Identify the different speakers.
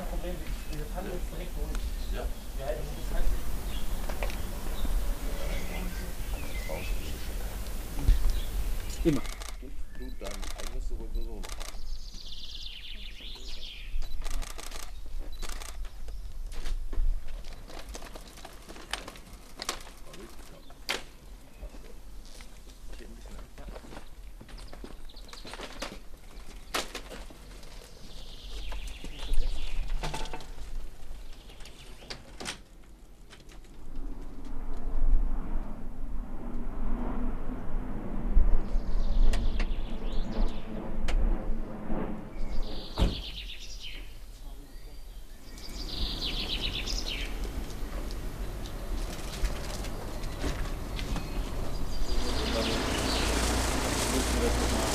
Speaker 1: kein Problem, diese Tanne ist direkt durch. Ja. Ja, das ist halt
Speaker 2: Immer.
Speaker 3: Thank you.